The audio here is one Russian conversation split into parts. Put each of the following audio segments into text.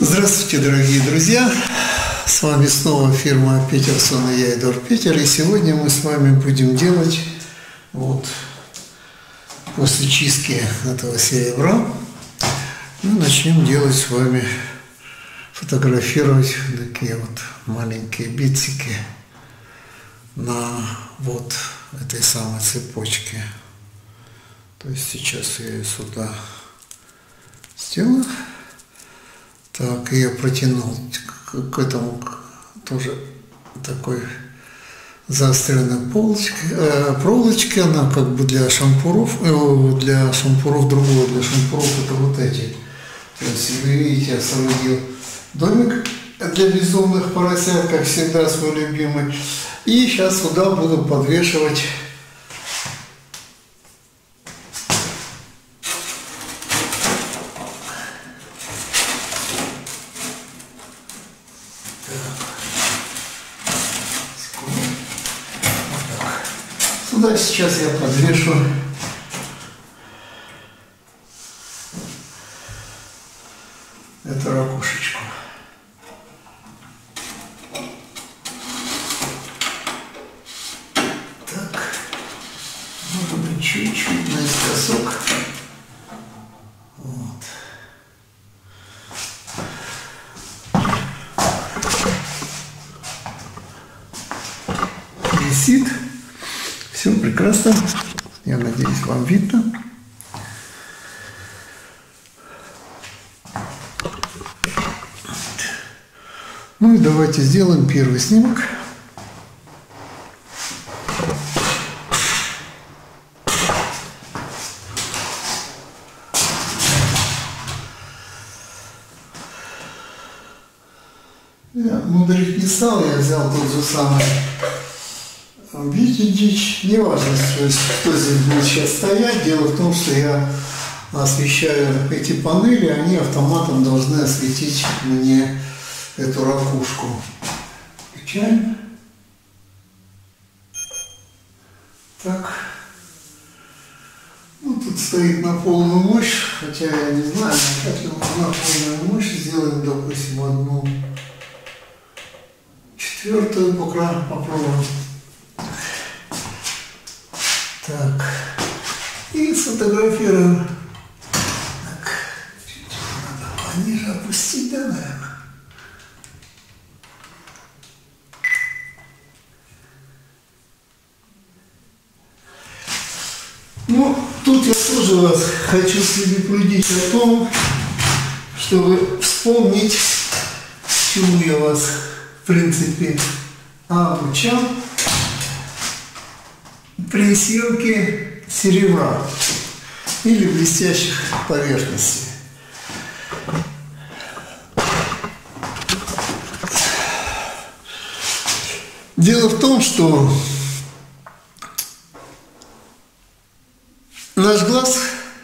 Здравствуйте, дорогие друзья! С вами снова фирма Питерсон и я, Эдуард Питер. И сегодня мы с вами будем делать вот после чистки этого серебра мы начнем делать с вами фотографировать такие вот маленькие битсики на вот этой самой цепочке. То есть сейчас я ее сюда сделаю. Так, я протянул к, к этому тоже такой заостренной полочки, э, проволочки, она как бы для шампуров, э, для шампуров другого, для шампуров это вот эти. То есть вы видите, я соорудил домик для безумных поросят, как всегда, свой любимый. И сейчас сюда буду подвешивать Сюда сейчас я подвешу эту ракушечку. Так, надо быть чуть-чуть наискосок. Вот. Висит. Все прекрасно. Я надеюсь, вам видно. Ну и давайте сделаем первый снимок. Я мудрить не стал, я взял тот же самый Видите, дичь, не важно, кто здесь будет сейчас стоять. Дело в том, что я освещаю эти панели, они автоматом должны осветить мне эту ракушку. Включаем. Так. Ну, тут стоит на полную мощь, хотя я не знаю, как ли на полную мощь сделаем, допустим, одну четвертую пока попробуем. Так. И сфотографируем. Так. Чуть-чуть надо пониже опустить, да, наверное. Ну, тут я тоже вас хочу предупредить о том, чтобы вспомнить, чему я вас, в принципе, обучал при съемке серебра или блестящих поверхностей. Дело в том, что наш глаз,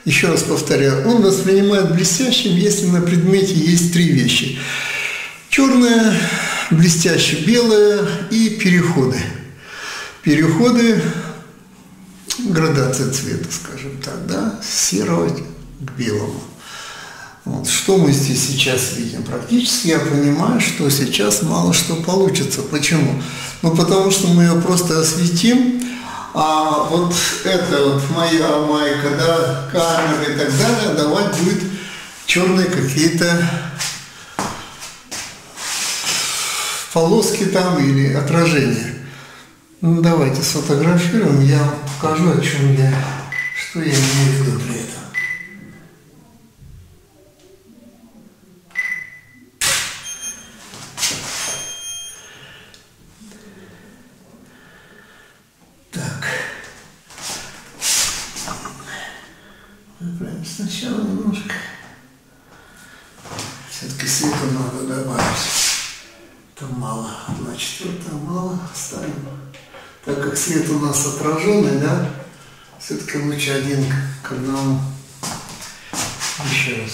еще раз повторяю, он воспринимает блестящим, если на предмете есть три вещи. Черное, блестяще белое и переходы. Переходы градация цвета, скажем так, да, серого к белому. Вот. Что мы здесь сейчас видим? Практически я понимаю, что сейчас мало что получится. Почему? Ну, потому что мы ее просто осветим, а вот это вот моя майка, да, камера и так далее давать будет черные какие-то полоски там или отражения. Ну, давайте сфотографируем, я покажу, о чем я, что я имею в виду при этом. Так. Выбираем сначала немножко. Все-таки света надо добавить. Там мало. Одна четвертая мало. Оставим так как свет у нас отраженный, да, все-таки лучше один к одному. Еще раз.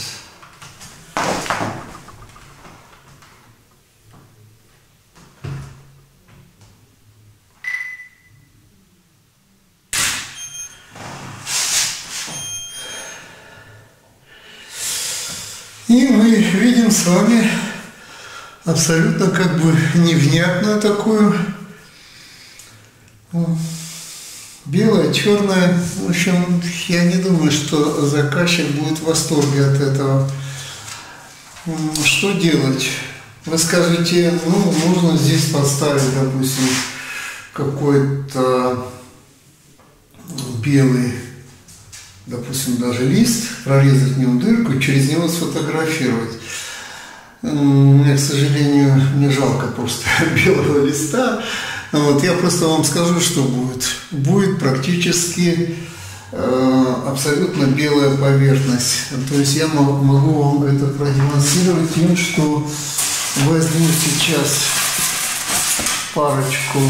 И мы видим с вами абсолютно как бы невнятную такую белое, черное. В общем, я не думаю, что заказчик будет в восторге от этого. Что делать? Вы скажете, ну, можно здесь подставить, допустим, какой-то белый, допустим, даже лист, прорезать в нем дырку через него сфотографировать. Мне, к сожалению, не жалко просто белого листа. Вот, я просто вам скажу, что будет. Будет практически э, абсолютно белая поверхность. То есть я могу вам это продемонстрировать тем, что возьму сейчас парочку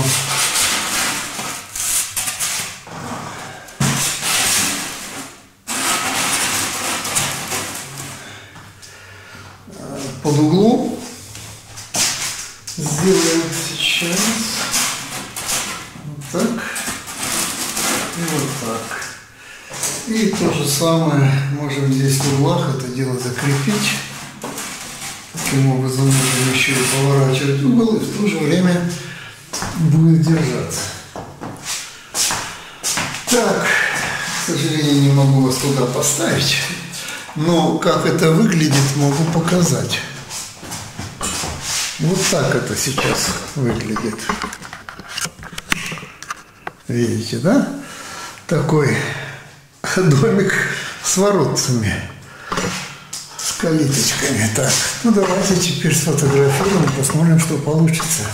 под углом. Сделаем сейчас вот так и вот так. И то же самое можем здесь в углах это дело закрепить. Таким образом можем еще и поворачивать угол и в то же время будет держаться. Так, к сожалению, не могу вас туда поставить, но как это выглядит, могу показать. Вот так это сейчас выглядит. Видите, да? Такой домик с воротцами, с калиточками. Так, ну давайте теперь сфотографируем, посмотрим, что получится.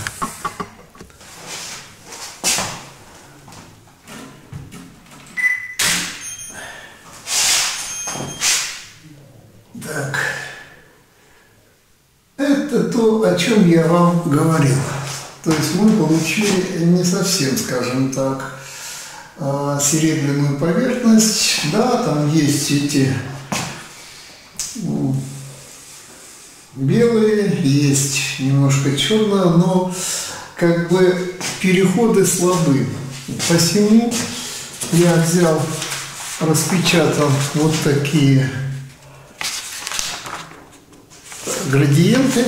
о чем я вам говорил. То есть мы получили не совсем, скажем так, серебряную поверхность. Да, там есть эти белые, есть немножко черное, но как бы переходы слабы. Посему я взял, распечатал вот такие градиенты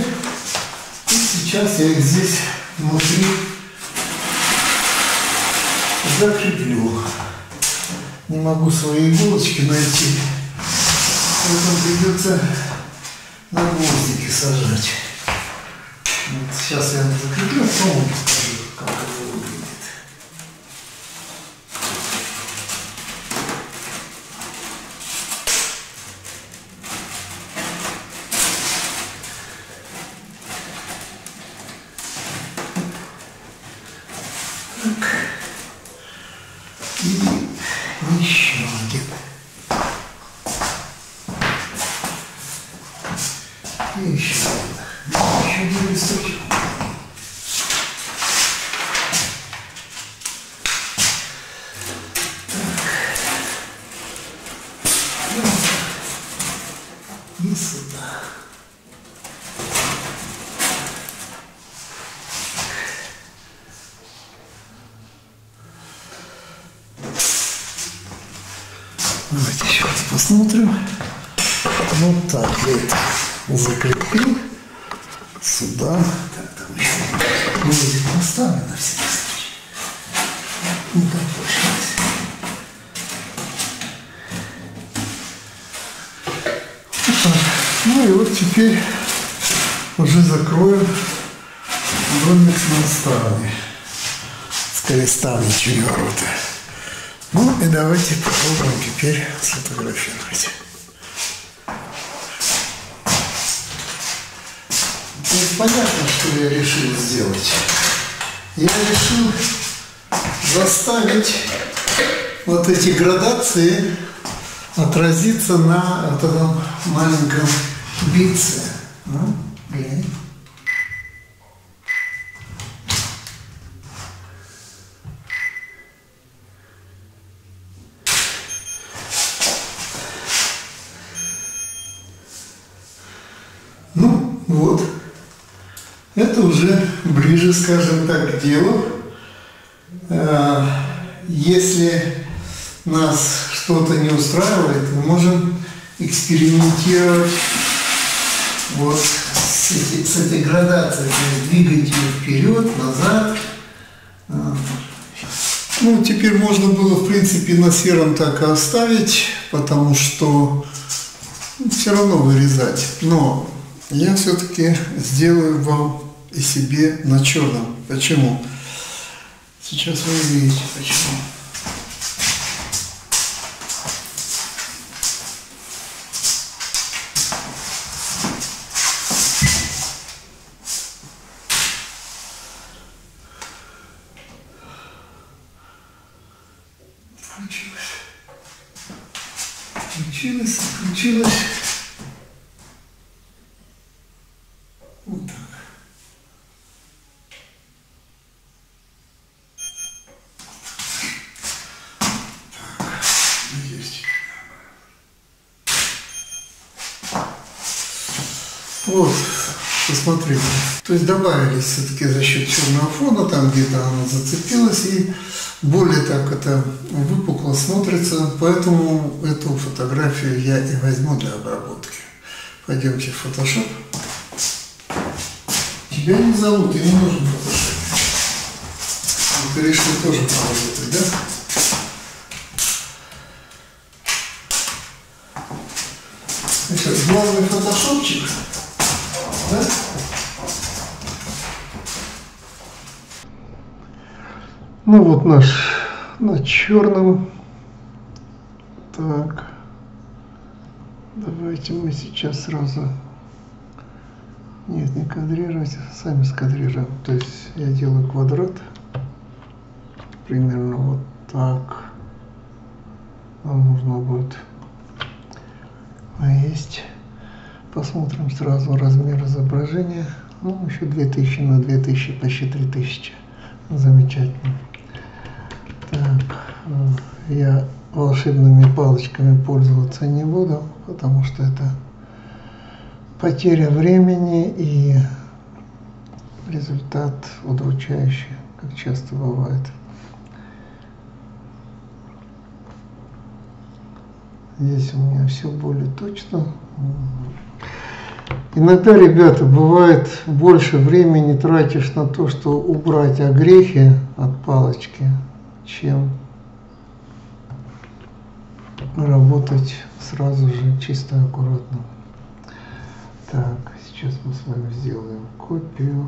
сейчас я их здесь внутри закреплю. Не могу свои иголочки найти. Поэтому придется на гвоздики сажать. Вот сейчас я закреплю, потом покажу, как это выглядит. Давайте еще раз посмотрим. Вот так это закрепил сюда. Так, там еще гвоздик поставлю на всякий случай. Не топорщилось. Вот так. Ну и вот теперь уже закроем домик с монстрами. С крестами чьи ворота. Ну и давайте попробуем теперь сфотографировать. То понятно, что я решил сделать. Я решил заставить вот эти градации отразиться на этом маленьком битце. Ну, глянь. Это уже ближе, скажем так, к делу. Э, если нас что-то не устраивает, мы можем экспериментировать вот с, с этой градацией, двигать ее вперед, назад. А. Ну, теперь можно было, в принципе, на сером так и оставить, потому что все равно вырезать. Но я все-таки сделаю вам и себе на черном. Почему? Сейчас вы увидите, почему. Включилось, включилось. Вот так. Так, есть. Вот, посмотрите. То есть добавились все-таки за счет черного фона, там где-то оно зацепилось и более так это выпукло смотрится, поэтому эту фотографию я и возьму для обработки. Пойдемте в Photoshop. Тебя не зовут, тебе не нужен Photoshop. Ты решил тоже поработать, да? Сейчас, главный фотошопчик, да? Ну вот наш на черном. Так. Давайте мы сейчас сразу... Нет, не кадрировать, сами скадрируем. То есть я делаю квадрат. Примерно вот так. Нам нужно будет а есть. Посмотрим сразу размер изображения. Ну, еще 2000 на 2000, почти 3000. Замечательно. Так, э, я волшебными палочками пользоваться не буду, потому что это потеря времени и результат удручающий, как часто бывает. Здесь у меня все более точно. Иногда, ребята, бывает больше времени тратишь на то, что убрать огрехи от палочки, чем работать сразу же чисто аккуратно. Так, сейчас мы с вами сделаем копию,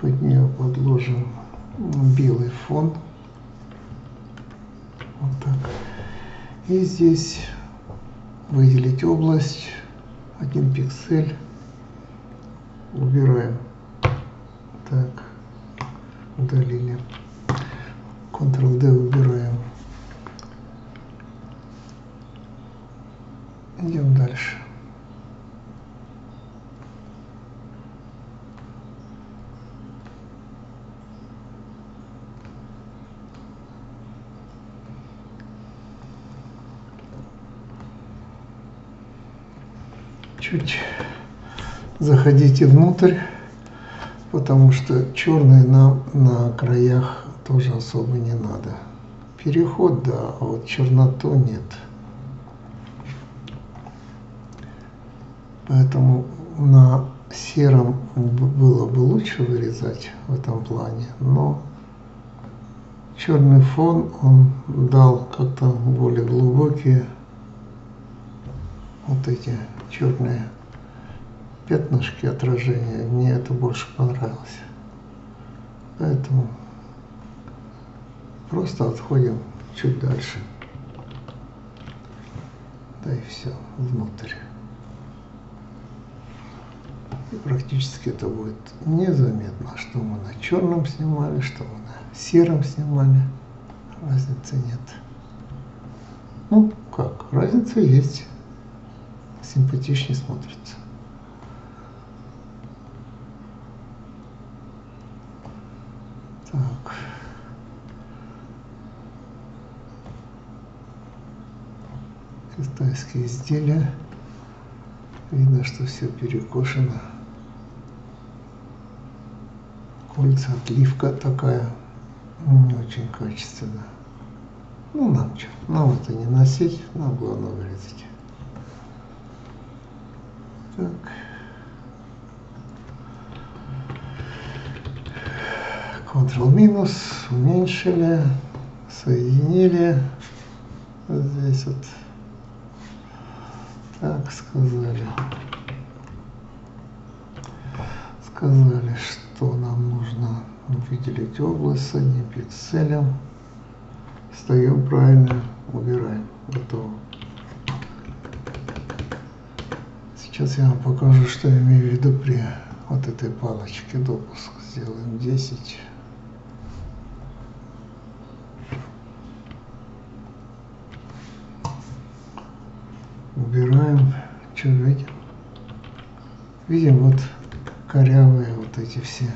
под нее подложим белый фон. Вот так. И здесь выделить область, один пиксель, убираем. Так, удалили. Ctrl-D выбираем. Идем дальше. Чуть заходите внутрь, потому что черный на, на краях тоже особо не надо. Переход, да, а вот черноту нет. Поэтому на сером было бы лучше вырезать в этом плане, но черный фон он дал как-то более глубокие вот эти черные пятнышки отражения. Мне это больше понравилось. Поэтому Просто отходим чуть дальше. Да и все, внутрь. И практически это будет незаметно, что мы на черном снимали, что мы на сером снимали. Разницы нет. Ну, как, разница есть. Симпатичнее смотрится. Так. китайские изделия. Видно, что все перекошено. Кольца отливка такая ну, не очень качественная. Ну, нам что, нам это не носить, нам главное вырезать. Так. Ctrl минус, уменьшили, соединили. Здесь вот так сказали. Сказали, что выделить область с одним пикселем. Встаем правильно, убираем. Готово. Сейчас я вам покажу, что я имею в виду при вот этой палочке допуск. Сделаем 10. Убираем. Что видим? Видим вот корявые вот эти все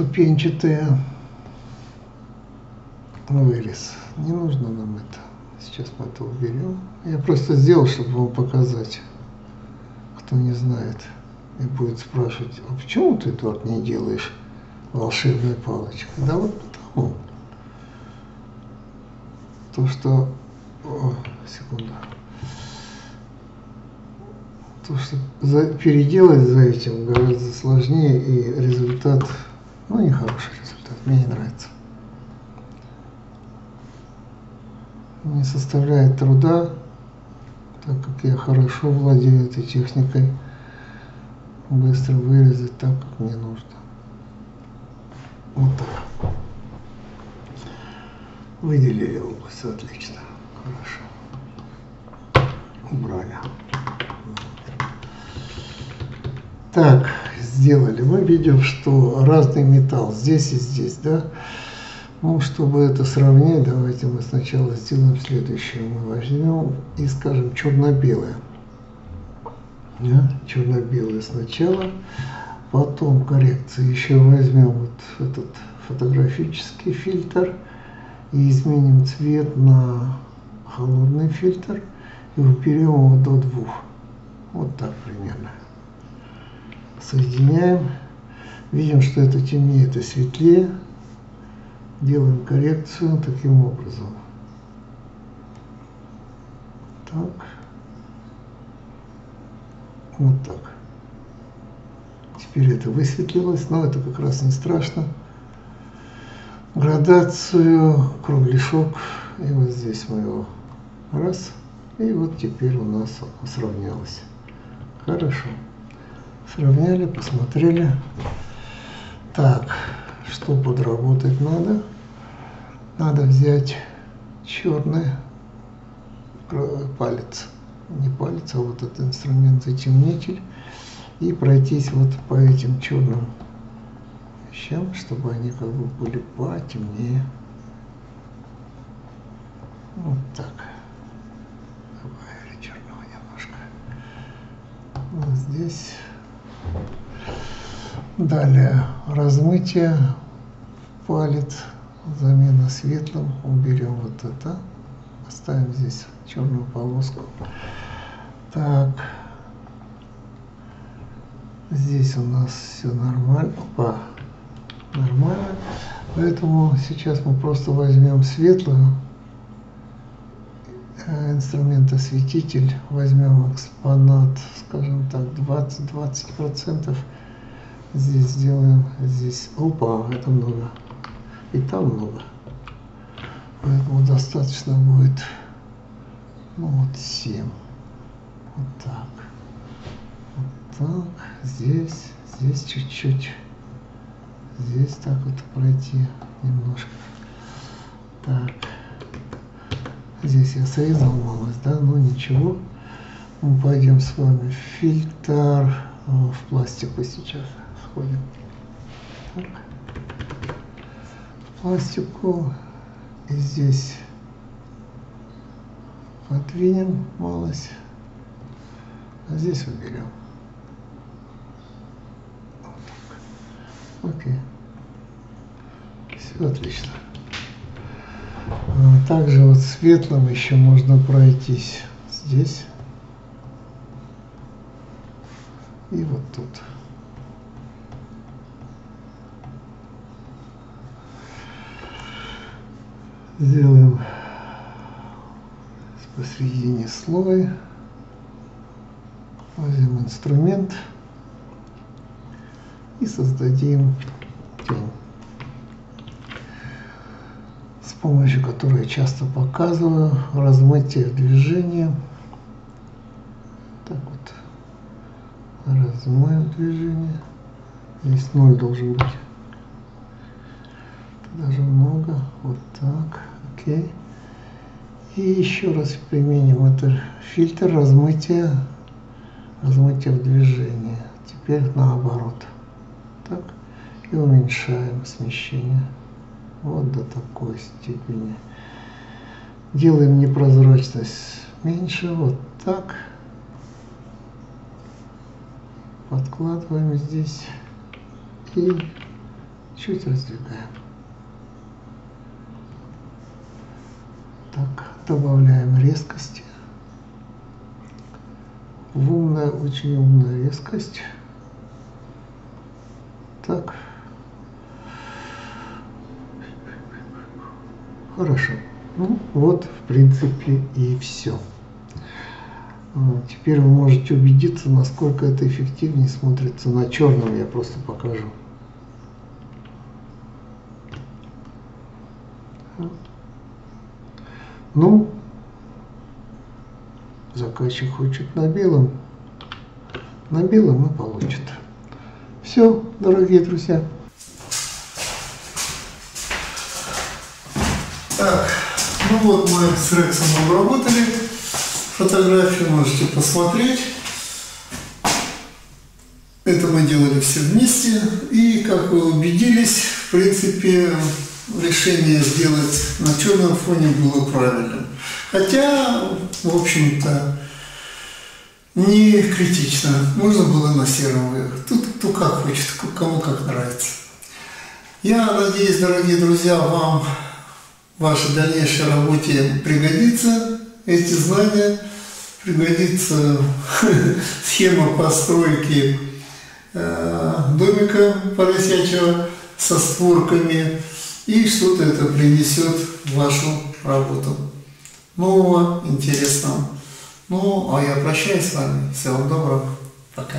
ступенчатые вырез. Не нужно нам это. Сейчас мы это уберем. Я просто сделал, чтобы вам показать, кто не знает и будет спрашивать, а почему ты, Эдуард, не делаешь волшебную палочку? Да вот потому. То, что... О, секунду. То, что за, переделать за этим гораздо сложнее, и результат, ну, не хороший результат, мне не нравится. Не составляет труда, так как я хорошо владею этой техникой быстро вырезать так, как мне нужно. Вот так. Выделили область, отлично. Хорошо. Убрали. Так, сделали. Мы видим, что разный металл здесь и здесь, да? Ну, чтобы это сравнять, давайте мы сначала сделаем следующее. Мы возьмем и скажем черно-белое да, черно-белый сначала, потом коррекции еще возьмем вот этот фотографический фильтр и изменим цвет на холодный фильтр и уберем его до двух. Вот так примерно. Соединяем. Видим, что это темнее, это светлее. Делаем коррекцию таким образом. Так. Вот так. Теперь это высветлилось, но это как раз не страшно. Градацию, кругляшок, и вот здесь мы его раз, и вот теперь у нас сравнялось. Хорошо. Сравняли, посмотрели. Так, что подработать надо? Надо взять черный палец не палец, а вот этот инструмент затемнитель, и пройтись вот по этим черным вещам, чтобы они как бы были потемнее. Вот так. Добавили черного немножко. Вот здесь. Далее размытие палец, замена светлым, уберем вот это, оставим здесь черную полоску. Так. Здесь у нас все нормально. Опа. Нормально. Поэтому сейчас мы просто возьмем светлую э, инструментосветитель, возьмем экспонат, скажем так, 20-20%. Здесь сделаем, здесь, опа, это много. И там много. Поэтому достаточно будет, ну вот 7. Вот так. Вот так. Здесь, здесь чуть-чуть. Здесь так вот пройти немножко. Так. Здесь я срезал малость, да, но ничего. Мы пойдем с вами в фильтр. В пластику сейчас сходим. Так. В пластику. И здесь подвинем малость. А здесь уберем. Вот так. Окей. Все отлично. А также вот светлым еще можно пройтись здесь. И вот тут. Сделаем посередине слой возьмем инструмент и создадим тень, помощью которой я часто показываю размытие движения. Так вот, размоем движение. Здесь ноль должен быть. Даже много. Вот так. Окей. И еще раз применим этот фильтр размытия, размытия в движении. Теперь наоборот. Так. И уменьшаем смещение. Вот до такой степени. Делаем непрозрачность меньше. Вот так. Подкладываем здесь и чуть раздвигаем. Так, добавляем резкости. В умная, очень умная резкость. Так. Хорошо. Ну, вот, в принципе, и все. Теперь вы можете убедиться, насколько это эффективнее смотрится на черном. Я просто покажу. Ну, заказчик хочет на белом, на белом и получит. Все, дорогие друзья. Так, ну вот мы с Рексом обработали фотографию, можете посмотреть. Это мы делали все вместе. И, как вы убедились, в принципе, решение сделать на черном фоне было правильным. Хотя, в общем-то, не критично. Можно было на сером выехать. Тут кто как хочет, кому как нравится. Я надеюсь, дорогие друзья, вам вашей дальнейшей работе пригодится эти знания, пригодится схема постройки э, домика поросячьего со створками, и что-то это принесет в вашу работу. Нового, интересного. Ну, а я прощаюсь с вами. Всего доброго. Пока.